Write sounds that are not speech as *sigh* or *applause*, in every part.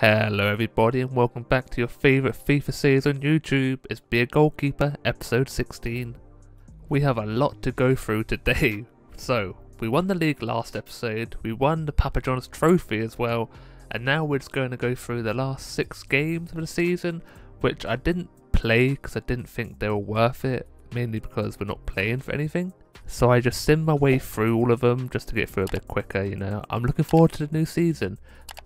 Hello everybody and welcome back to your favourite FIFA series on YouTube. It's Be a Goalkeeper episode 16. We have a lot to go through today. *laughs* So, we won the league last episode, we won the Papa John's trophy as well, and now we're just going to go through the last six games of the season, which I didn't play because I didn't think they were worth it, mainly because we're not playing for anything. So I just sim my way through all of them just to get through a bit quicker, you know. I'm looking forward to the new season.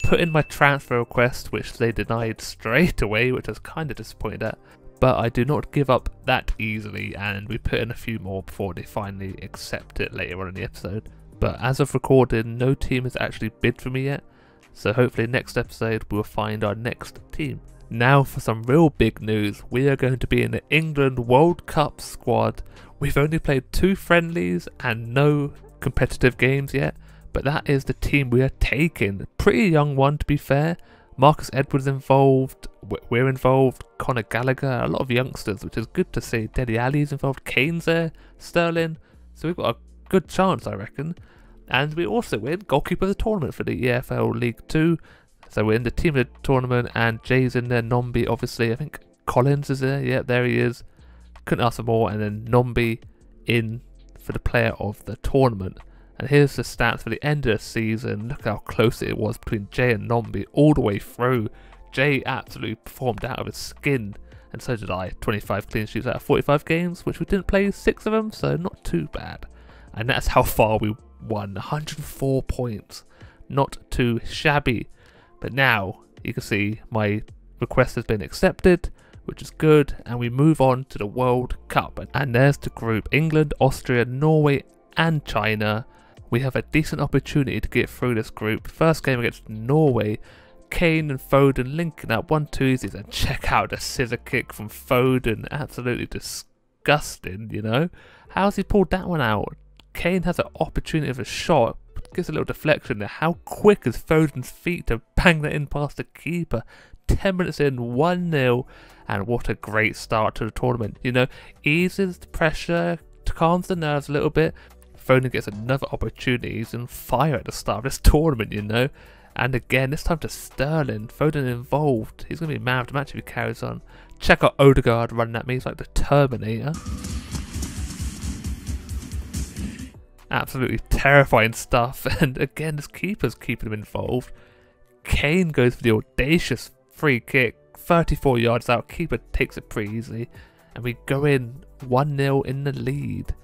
Put in my transfer request, which they denied straight away, which I was kind of disappointed at. But I do not give up that easily, and we put in a few more before they finally accept it later on in the episode. But as of recording, no team has actually bid for me yet, so hopefully next episode we'll find our next team. Now for some real big news, we are going to be in the England World Cup squad. We've only played two friendlies and no competitive games yet, but that is the team we are taking. Pretty young one to be fair. Marcus Edwards involved, we're involved, Conor Gallagher, a lot of youngsters, which is good to see. Dele Alli's involved, Kane's there, Sterling. So we've got a good chance, I reckon. And we also win goalkeeper of the tournament for the EFL League 2. So we're in the team of the tournament, and Jay's in there, Nombi, obviously. I think Collins is there. Yeah, there he is. Couldn't ask for more. And then Nombi in for the player of the tournament. And here's the stats for the end of the season. Look how close it was between Jay and Nombi all the way through. Jay absolutely performed out of his skin, and so did I. 25 clean sheets out of 45 games, which we didn't play six of them, so not too bad. And that's how far we won 104 points. Not too shabby. But now you can see my request has been accepted, which is good, and we move on to the World Cup. And there's the group England, Austria, Norway, and China. We have a decent opportunity to get through this group. First game against Norway, Kane and Foden linking up one twosies, and check out the scissor kick from Foden. Absolutely disgusting, you know. How's he pulled that one out? Kane has an opportunity of a shot, Gives a little deflection there. How quick is Foden's feet to bang that in past the keeper? 10 minutes in, 1 0, and what a great start to the tournament. You know, eases the pressure, calms the nerves a little bit. Foden gets another opportunity. He's on fire at the start of this tournament, you know. And again, this time to Sterling. Foden involved. He's going to be man of the match if he carries on. Check out Odegaard running at me. He's like the Terminator. absolutely terrifying stuff. *laughs* And again, this keeper's keeping him involved. Kane goes for the audacious free kick, 34 yards out. Keeper takes it pretty easily. and we go in 1 0 in the lead.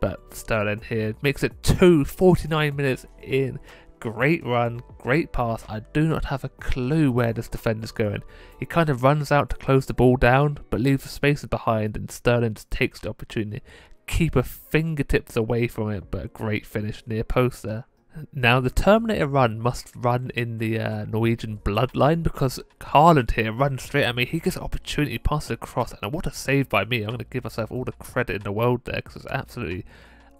But Sterling here makes it 2 49 minutes in. Great run, great pass. I do not have a clue where this defender's going. He kind of runs out to close the ball down, but leaves the spaces behind, and Sterling just takes the opportunity, keeper fingertips away from it, but a great finish near post there. Now, the Terminator run must run in the uh, Norwegian bloodline because Haaland here runs straight at me. He gets an opportunity, passes across, and what a save by me. I'm going to give myself all the credit in the world there because it's absolutely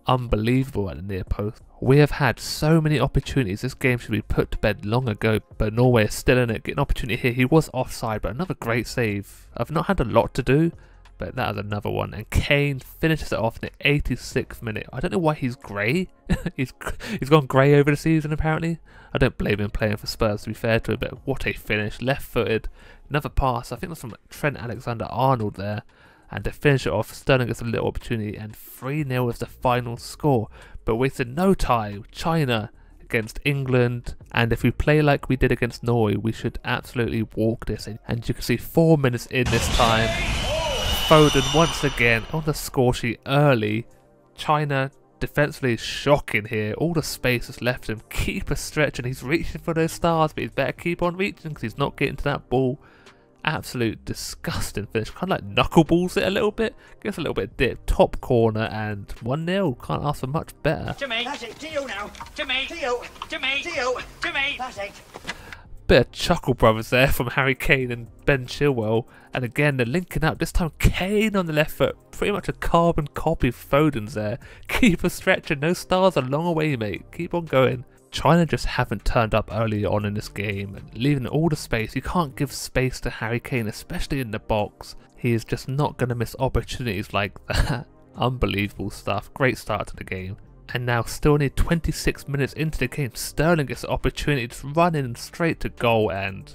unbelievable at the near post. We have had so many opportunities. This game should be put to bed long ago, but Norway is still in it. Get an opportunity here. He was offside, but another great save. I've not had a lot to do, but that is another one. And Kane finishes it off in the 86th minute. I don't know why he's grey. *laughs* he's he's gone grey over the season apparently. I don't blame him playing for Spurs to be fair to him, but what a finish. Left footed, another pass. I think that's from Trent Alexander Arnold there. And to finish it off, Sterling gets a little opportunity, and 3 0 is the final score. But wasted no time. China against England, and if we play like we did against Norway, we should absolutely walk this in. And you can see four minutes in this time. Foden once again on the score sheet early. China defensively shocking here. All the space is left him. Keep a stretch and he's reaching for those stars, but he's better keep on reaching because he's not getting to that ball. Absolute disgusting finish. Kind of like knuckleballs it a little bit. Gets a little bit dip. Top corner and 1-0. Can't ask for much better. Jimmy! That's it. To you now. Jimmy! To you. Jimmy! To you. Jimmy! That's it bit of chuckle brothers there from Harry Kane and Ben Chilwell. And again, they're linking up. This time, Kane on the left foot. Pretty much a carbon copy of Foden's there. *laughs* Keep a stretching. No stars a long away, mate. Keep on going. China just haven't turned up early on in this game, leaving all the space. You can't give space to Harry Kane, especially in the box. He is just not going to miss opportunities like *laughs* that. Unbelievable stuff. Great start to the game. And now, still only 26 minutes into the game, Sterling gets the opportunity to run in straight to goal and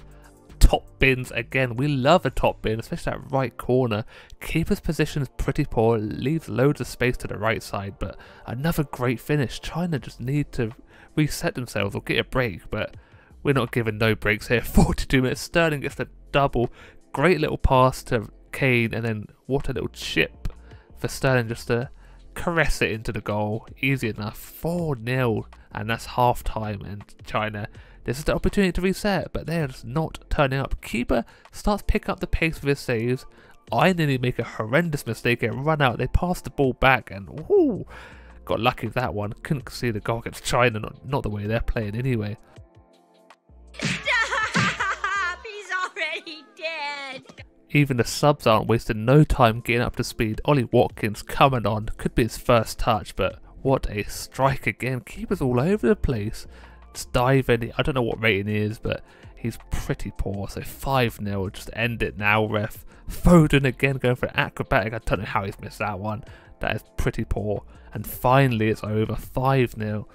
top bins again. We love a top bin, especially that right corner. Keeper's position is pretty poor, leaves loads of space to the right side, but another great finish. China just need to reset themselves or get a break, but we're not giving no breaks here. *laughs* 42 minutes, Sterling gets the double. Great little pass to Kane, and then what a little chip for Sterling just to caress it into the goal. Easy enough. 4 0, and that's half time, and China this is the opportunity to reset, but they're just not turning up. Keeper starts picking up the pace with his saves. I nearly make a horrendous mistake and run out. They pass the ball back and whoo, got lucky with that one. Couldn't see the goal against China, not, not the way they're playing anyway. Even the subs aren't wasting no time getting up to speed. Ollie Watkins coming on, could be his first touch, but what a strike again. Keeper's all over the place diving. I don't know what rating he is, but he's pretty poor. So 5 0. Just end it now, ref. Foden again going for an acrobatic. I don't know how he's missed that one. That is pretty poor. And finally, it's over 5 0.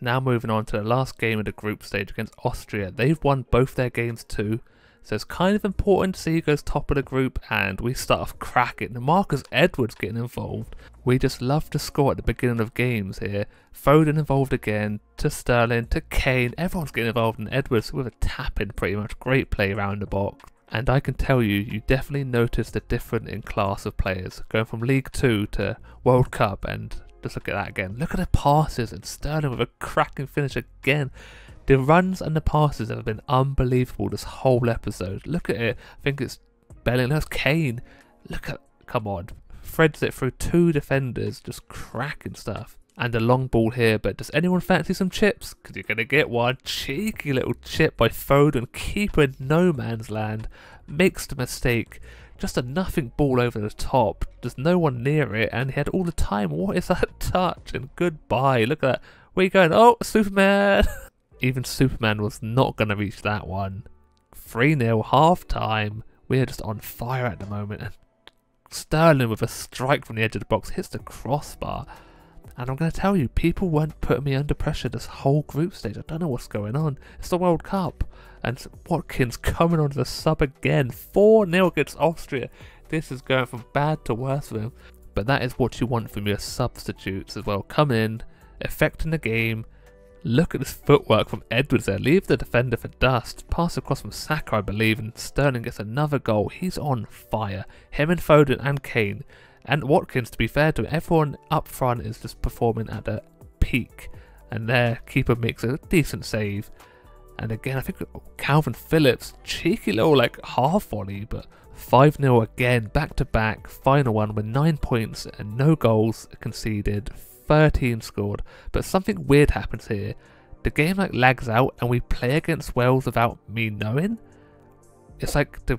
Now moving on to the last game of the group stage against Austria. They've won both their games too. So it's kind of important to see who goes top of the group and we start off cracking. Marcus Edwards getting involved. We just love to score at the beginning of games here. Foden involved again, to Sterling, to Kane. Everyone's getting involved in Edwards with a tap in pretty much. Great play around the box. And I can tell you, you definitely notice the difference in class of players. Going from League 2 to World Cup and just look at that again. Look at the passes and Sterling with a cracking finish again. The runs and the passes have been unbelievable this whole episode. Look at it. I think it's Bellingham. That's Kane. Look at. Come on. Threads it through two defenders, just cracking stuff. And a long ball here, but does anyone fancy some chips? Because you're going to get one. Cheeky little chip by Foden, keeper in no man's land. Makes the mistake. Just a nothing ball over the top. There's no one near it, and he had all the time. What is that *laughs* touch? And goodbye. Look at that. Where you going? Oh, Superman! *laughs* even Superman was not going to reach that one. 3 0, half time. We are just on fire at the moment. And Sterling with a strike from the edge of the box hits the crossbar. And I'm going to tell you, people weren't putting me under pressure this whole group stage. I don't know what's going on. It's the World Cup. And Watkins coming onto the sub again. 4 0 against Austria. This is going from bad to worse for him. But that is what you want from your substitutes as well. Come in, affecting the game, Look at this footwork from Edwards there. Leave the defender for dust. Pass across from Saka, I believe, and Sterling gets another goal. He's on fire. Him and Foden and Kane. And Watkins, to be fair to him, everyone up front is just performing at a peak. And their keeper makes a decent save. And again, I think Kalvin Phillips, cheeky little like half volley, but 5 0 again, back to back, final one with 9 points and no goals conceded. 13 scored, but something weird happens here. The game like lags out and we play against Wales without me knowing. It's like the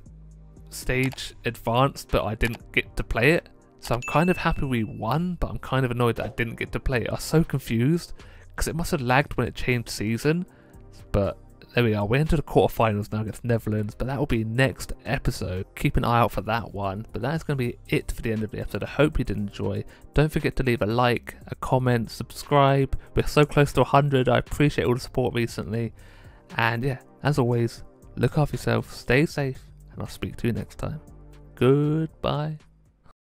stage advanced but I didn't get to play it. So I'm kind of happy we won, but I'm kind of annoyed that I didn't get to play it. I was so confused because it must have lagged when it changed season. But there we are. We're into the quarterfinals now against Netherlands, but that will be next episode. Keep an eye out for that one. But that is going to be it for the end of the episode. I hope you did enjoy. Don't forget to leave a like, a comment, subscribe. We're so close to 100. I appreciate all the support recently. And yeah, as always, look after yourself, stay safe, and I'll speak to you next time. Goodbye.